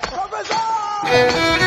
准备上